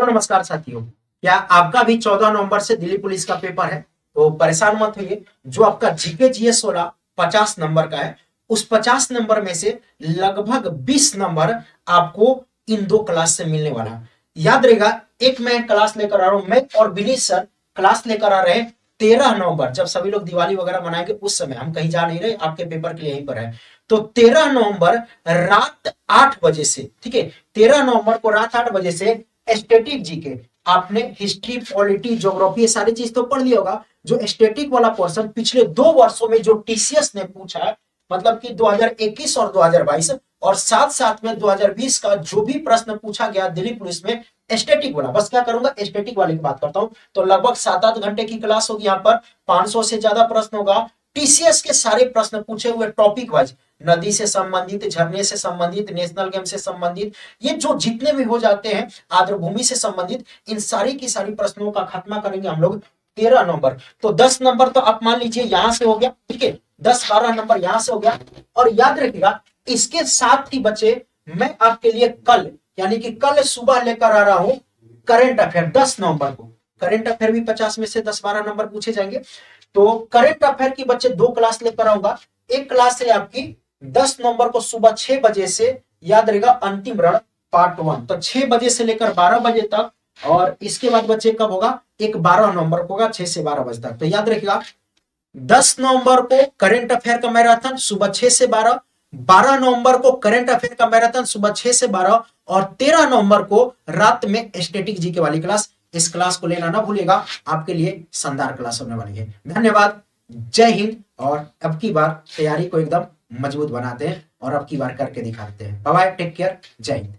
Hello नमस्कार साथियों। क्या आपका भी चौदह नवंबर से दिल्ली पुलिस का पेपर है? तो परेशान मत होइए। जो आपका जीके जीएस वाला पचास नंबर का है, उस पचास नंबर में से लगभग बीस नंबर आपको इन दो क्लास से मिलने वाला। याद रहेगा, एक मैं क्लास लेकर आ रहा हूँ। मैं और विनीत सर क्लास लेकर आ रहे हैं तेरह नवंबर। जब सभी लोग दिवाली वगैरह मनाएँगे, उस समय हम कहीं जा नहीं रहे, आपके पेपर के लिए यहीं पर है। तो तेरह नवंबर रात आठ बजे से, ठीक है? तेरह नवंबर को रात आठ बजे से स्टेटिक जी के आपने हिस्ट्री पॉलिटी ज्योग्राफी ये सारी चीज़ तो पढ़ लिया होगा। जो स्टेटिक वाला पोर्शन पिछले दो वर्षों में जो टीसीएस ने पूछा है मतलब कि 2021 और 2022 और साथ साथ में 2020 का जो भी प्रश्न पूछा गया दिल्ली पुलिस में स्टेटिक वाला। बस क्या करूँगा? स्टेटिक वाले की बात करता हूँ। तो लगभग सात आठ घंटे की क्लास होगी यहाँ पर। 500 से ज़्यादा प्रश्न होगा। टीसीएस के सारे प्रश्न पूछे हुए टॉपिक वाइज नदी से संबंधित, झरने से संबंधित, नेशनल गेम से संबंधित, ये जो जितने भी हो जाते हैं, आर्द्रभूमि से संबंधित, इन सारी की सारी प्रश्नों का खात्मा करेंगे हम लोग तेरह नंबर। तो दस नंबर तो आप मान लीजिए यहाँ से हो गया, ठीक है? दस बारह नंबर यहाँ से हो गया। और याद रखिएगा, इसके साथ ही बच्चे मैं आपके लिए कल, यानी कि कल सुबह लेकर आ रहा हूँ करेंट अफेयर दस नवंबर को। करेंट अफेयर भी पचास में से दस बारह नंबर पूछे जाएँगे। तो करेंट अफेयर की बच्चे दो क्लास लेकर आऊँगा। एक क्लास है आपकी दस नवंबर को सुबह छह बजे से याद रहेगा अंतिम रण पार्ट वन तो छह बजे से लेकर बारह बजे तक, और इसके बाद बच्चे कब होगा? एक बारह नवंबर को होगा, छह से बारह बजे तक। तो याद रखिएगा, दस नवंबर को करंट अफेयर का मैराथन सुबह छह से बारह बारह नवंबर को करंट अफेयर का मैराथन सुबह छह से बारह, और तेरह नवंबर को रात में स्टेटिक जी के वाली क्लास इस क्लास को लेना ना भूलेगा आपके लिए शानदार क्लास होने वाली है। धन्यवाद, जय हिंद, और अब की बार तैयारी को एकदम मज़बूत बनाते हैं और अब की बार करके दिखाते हैं। बाय टेक केयर जय हिंद।